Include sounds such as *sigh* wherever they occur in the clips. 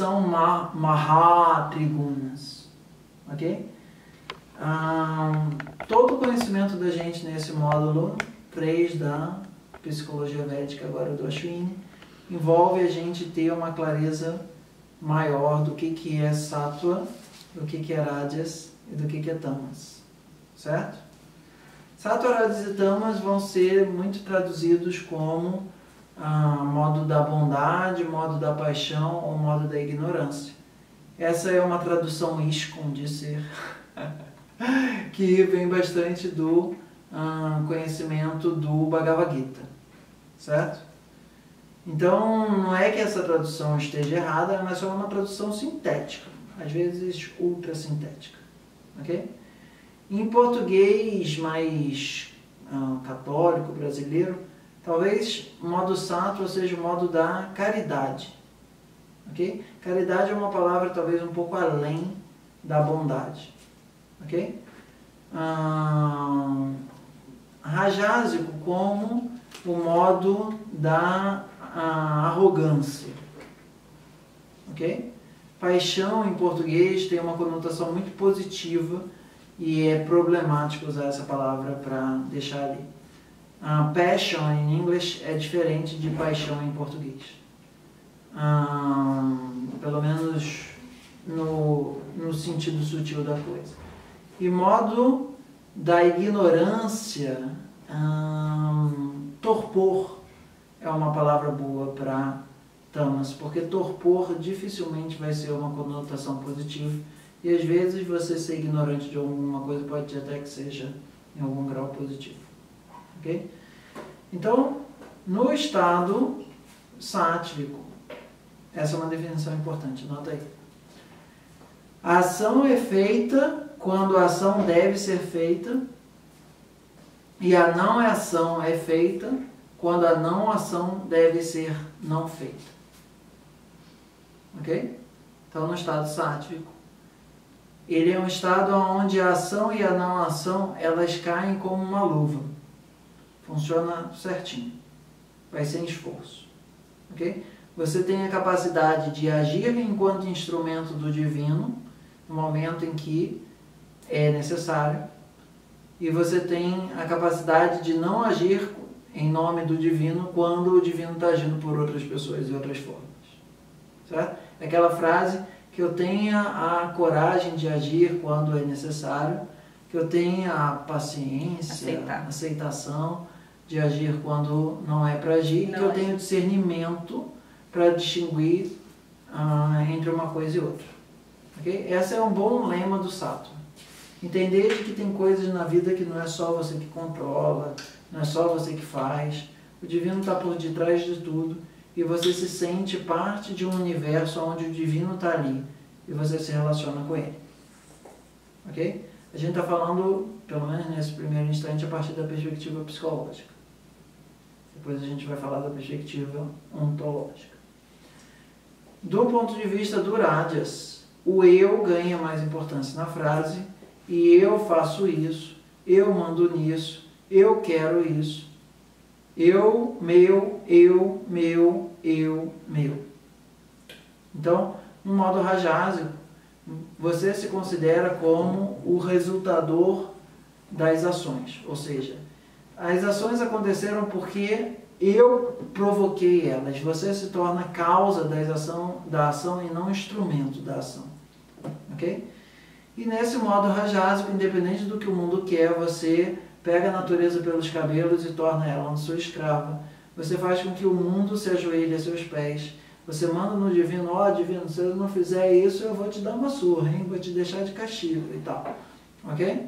são ma Mahatrigunas. Ok? Um, todo o conhecimento da gente nesse módulo 3 da Psicologia Védica, agora do Ashwini, envolve a gente ter uma clareza maior do que, que é Sattva, do que, que é Rajas e do que, que é Tamas. Certo? Sattva, Rajas e Tamas vão ser muito traduzidos como ah, modo da bondade, modo da paixão ou modo da ignorância. Essa é uma tradução ISKCON de ser, *laughs* que vem bastante do ah, conhecimento do Bhagavad Gita, certo? Então, não é que essa tradução esteja errada, mas é uma tradução sintética, às vezes ultra sintética, ok? Em português mais ah, católico brasileiro, talvez o modo sattva seja o modo da caridade, ok? Caridade é uma palavra talvez um pouco além da bondade, ok? Ah, rajásico como o modo da a arrogância. Ok? Paixão em português tem uma conotação muito positiva e é problemático usar essa palavra para deixar ali. Uh, passion em inglês é diferente de paixão em português. Uh, pelo menos no, no sentido sutil da coisa. E modo da ignorância, um, torpor é uma palavra boa para tamas, porque torpor dificilmente vai ser uma conotação positiva e às vezes você ser ignorante de alguma coisa pode até que seja em algum grau positivo. Então, no estado sático, essa é uma definição importante, nota aí. A ação é feita quando a ação deve ser feita e a não ação é feita quando a não ação deve ser não feita. Ok? Então, no estado sático, ele é um estado onde a ação e a não ação elas caem como uma luva. Funciona certinho. Vai sem esforço. Ok? Você tem a capacidade de agir enquanto instrumento do divino no momento em que é necessário. E você tem a capacidade de não agir em nome do divino quando o divino está agindo por outras pessoas e outras formas. Certo? Aquela frase que eu tenha a coragem de agir quando é necessário, que eu tenha a paciência, Aceitar. aceitação de agir quando não é para agir, não que eu tenha discernimento para distinguir ah, entre uma coisa e outra. Okay? Esse é um bom lema do Sato. Entender de que tem coisas na vida que não é só você que controla, não é só você que faz. O divino está por detrás de tudo e você se sente parte de um universo onde o divino está ali e você se relaciona com ele. Ok? A gente está falando, pelo menos nesse primeiro instante, a partir da perspectiva psicológica. Depois a gente vai falar da perspectiva ontológica. Do ponto de vista do Rajas, o eu ganha mais importância na frase e eu faço isso, eu mando nisso, eu quero isso. Eu, meu, eu, meu, eu, meu. Então, no modo rajásico, você se considera como o resultador das ações. Ou seja, as ações aconteceram porque eu provoquei elas. Você se torna causa das ação, da ação e não instrumento da ação. Ok? E nesse modo rajásico, independente do que o mundo quer, você pega a natureza pelos cabelos e torna ela sua escrava. Você faz com que o mundo se ajoelhe a seus pés. Você manda no divino, ó oh, divino, se eu não fizer isso, eu vou te dar uma surra, hein? vou te deixar de castigo e tal. Ok?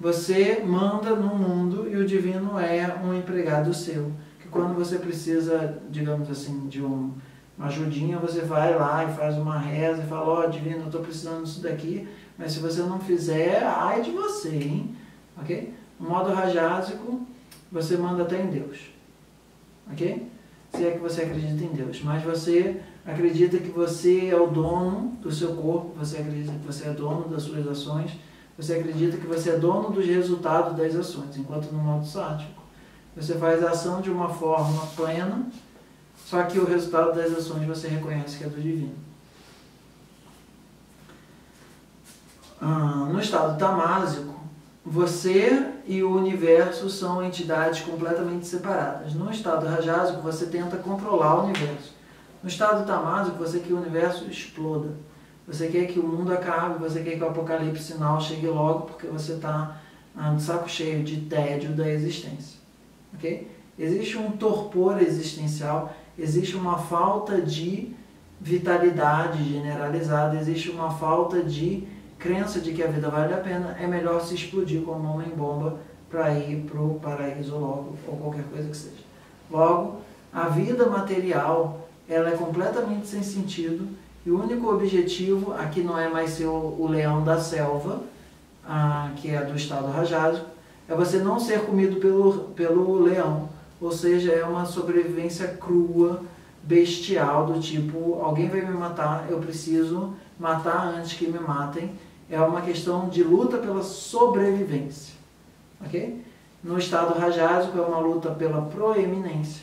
Você manda no mundo e o divino é um empregado seu. Que quando você precisa, digamos assim, de um, uma ajudinha, você vai lá e faz uma reza e fala, ó oh, divino, eu estou precisando disso daqui, mas se você não fizer, ai de você, hein? Ok? No modo rajásico, você manda até em Deus. Ok? Se é que você acredita em Deus. Mas você acredita que você é o dono do seu corpo, você acredita que você é dono das suas ações, você acredita que você é dono dos resultados das ações, enquanto no modo sático, você faz a ação de uma forma plena, só que o resultado das ações você reconhece que é do divino. Ah, no estado tamásico, você e o universo são entidades completamente separadas. No estado rajásico, você tenta controlar o universo. No estado tamásico, você quer que o universo exploda. Você quer que o mundo acabe, você quer que o apocalipse sinal chegue logo, porque você está ah, de saco cheio de tédio da existência. Ok? Existe um torpor existencial, existe uma falta de vitalidade generalizada, existe uma falta de crença de que a vida vale a pena, é melhor se explodir como uma homem-bomba para ir para o paraíso logo, ou qualquer coisa que seja. Logo, a vida material ela é completamente sem sentido e o único objetivo aqui não é mais ser o, leão da selva, ah, que é do estado rajásico, é você não ser comido pelo, pelo leão, ou seja, é uma sobrevivência crua, bestial, do tipo, alguém vai me matar, eu preciso matar antes que me matem, é uma questão de luta pela sobrevivência. Ok? No estado rajásico é uma luta pela proeminência.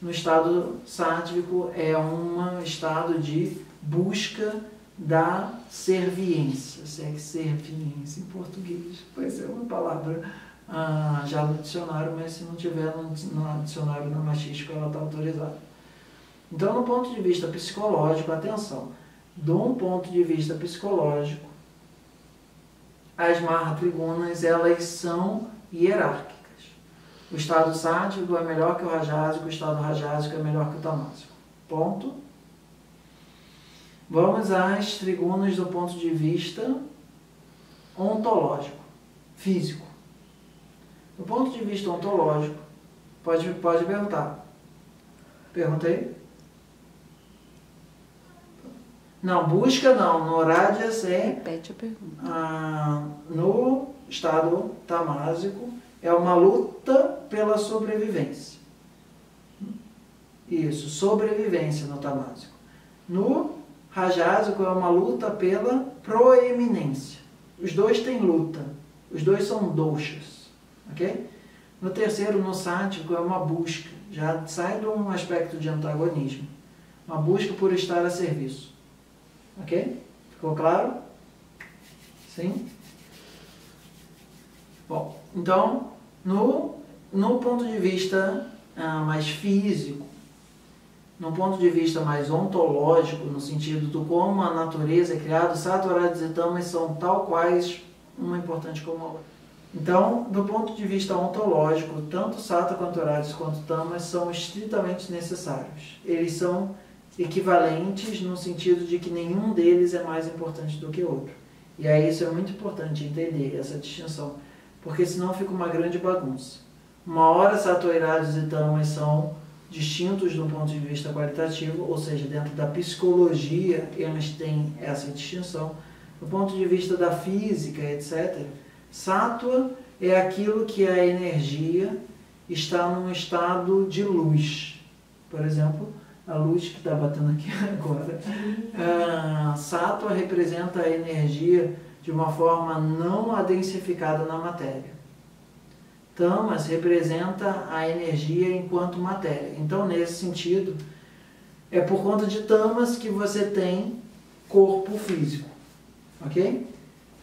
No estado sático é um estado de busca da serviência. Se é serviência em português vai ser uma palavra ah, já no dicionário, mas se não tiver no, no dicionário na machística ela está autorizada. Então, do ponto de vista psicológico, atenção, de um ponto de vista psicológico, as marra-trigunas, elas são hierárquicas. O estado sádico é melhor que o rajásico, o estado rajásico é melhor que o tamásico. Ponto. Vamos às trigunas do ponto de vista ontológico, físico. Do ponto de vista ontológico, pode, pode perguntar. Perguntei? Não, busca não. No Rádias é. Repete a pergunta. Ah, no estado tamásico, é uma luta pela sobrevivência. Isso, sobrevivência no tamásico. No rajásico é uma luta pela proeminência. Os dois têm luta. Os dois são doxas. Ok? No terceiro, no sático, é uma busca. Já sai de um aspecto de antagonismo. Uma busca por estar a serviço. Ok? Ficou claro? Sim? Bom, então, no, no ponto de vista ah, mais físico, no ponto de vista mais ontológico, no sentido do como a natureza é criada, Satorades e Tamas são tal quais, uma importante como a outra. Então, do ponto de vista ontológico, tanto Sata quanto Horários quanto Tamas são estritamente necessários. Eles são equivalentes no sentido de que nenhum deles é mais importante do que o outro. E aí isso é muito importante entender, essa distinção, porque senão fica uma grande bagunça. Uma hora satoirados e tamas são distintos do ponto de vista qualitativo, ou seja, dentro da psicologia eles têm essa distinção. Do ponto de vista da física, etc., sátua é aquilo que a energia está num estado de luz. Por exemplo, a luz que está batendo aqui *laughs* agora. Ah, sátua representa a energia de uma forma não adensificada na matéria. Tamas representa a energia enquanto matéria. Então, nesse sentido, é por conta de tamas que você tem corpo físico. Ok?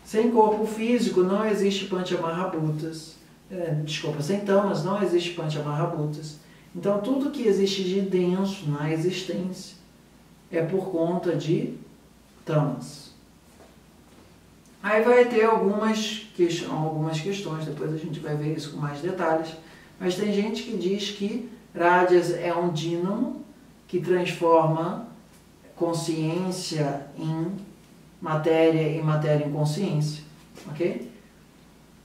Sem corpo físico não existe Panchamahabhutas. É, desculpa, sem tamas não existe Panchamahabhutas. Então, tudo que existe de denso na existência é por conta de tamas. Aí vai ter algumas, que, algumas questões, depois a gente vai ver isso com mais detalhes, mas tem gente que diz que Rádias é um dínamo que transforma consciência em matéria e matéria em consciência, ok?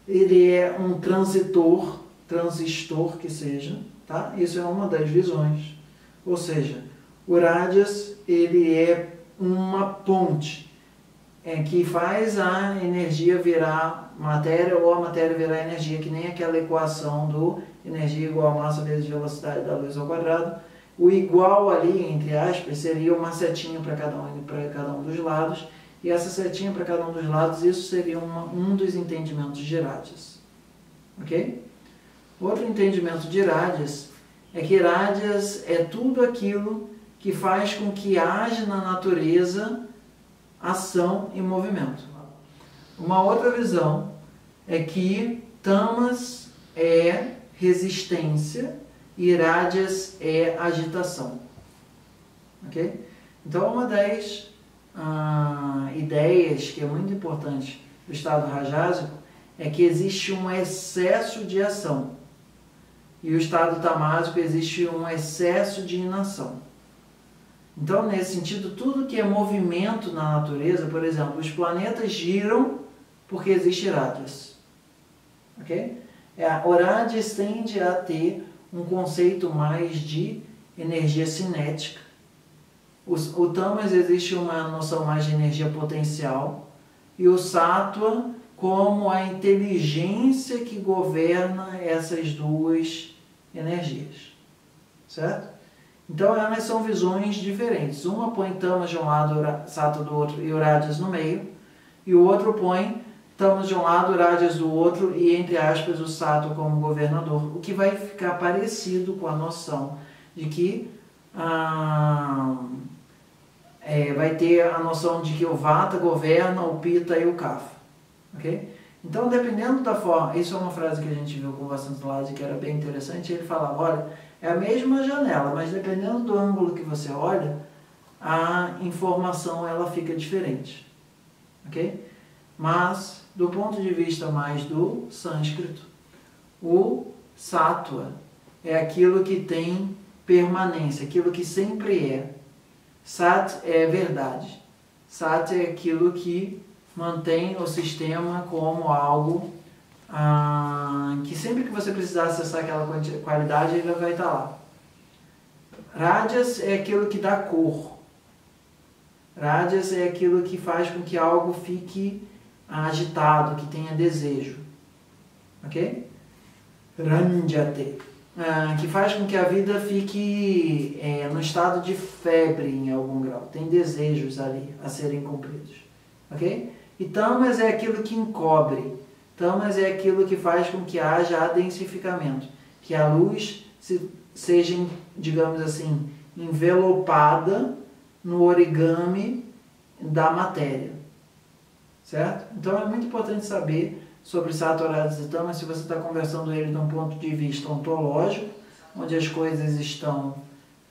Ele é um transitor, transistor que seja, Tá? Isso é uma das visões. Ou seja, o Rádias ele é uma ponte é, que faz a energia virar matéria ou a matéria virar energia, que nem aquela equação do energia igual a massa vezes velocidade da luz ao quadrado. O igual ali, entre aspas, seria uma setinha para cada, um, cada um dos lados, e essa setinha para cada um dos lados, isso seria uma, um dos entendimentos de Rádias. Ok? Outro entendimento de Irádias é que Irádias é tudo aquilo que faz com que haja na natureza ação e movimento. Uma outra visão é que tamas é resistência e rádias é agitação. Ok? Então, uma das ah, ideias que é muito importante do estado rajásico é que existe um excesso de ação e o estado tamásico existe um excesso de inação. Então, nesse sentido, tudo que é movimento na natureza, por exemplo, os planetas giram porque existe rádios. Ok? É, a Orades tende a ter um conceito mais de energia cinética. O, o Tamas existe uma noção mais de energia potencial e o Sattva como a inteligência que governa essas duas energias. Certo? Então elas são visões diferentes. Uma põe Tamas de um lado, Sattva do outro e Urajas no meio, e o outro põe Tamas de um lado, Urajas do outro e, entre aspas, o Sattva como governador. O que vai ficar parecido com a noção de que ah, é, vai ter a noção de que o Vata governa o Pita e o Kapha ok? Então, dependendo da forma, isso é uma frase que a gente viu com o Vassantladi que era bem interessante, ele falava, olha, é a mesma janela, mas dependendo do ângulo que você olha, a informação ela fica diferente, ok? Mas, do ponto de vista mais do sânscrito, o sattva é aquilo que tem permanência, aquilo que sempre é. Sat é verdade. Sat é aquilo que mantém o sistema como algo ah, que sempre que você precisar acessar aquela qualidade, ele vai estar lá. Rádias é aquilo que dá cor. Rádias é aquilo que faz com que algo fique agitado, que tenha desejo. Ok? Ranjate. Ah, que faz com que a vida fique é, no estado de febre em algum grau. Tem desejos ali a serem cumpridos. Ok? E tamas é aquilo que encobre. Tamas é aquilo que faz com que haja adensificamento, que a luz se, seja, digamos assim, envelopada no origami da matéria. Certo? Então é muito importante saber sobre Saturadas e Tamas se você está conversando ele de um ponto de vista ontológico, onde as coisas estão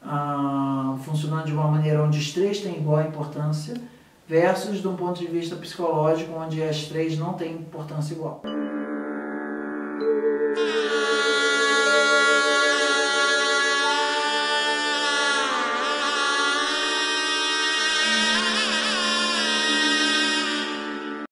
ah, funcionando de uma maneira onde os três têm igual importância, versus de um ponto de vista psicológico, onde as três não têm importância igual.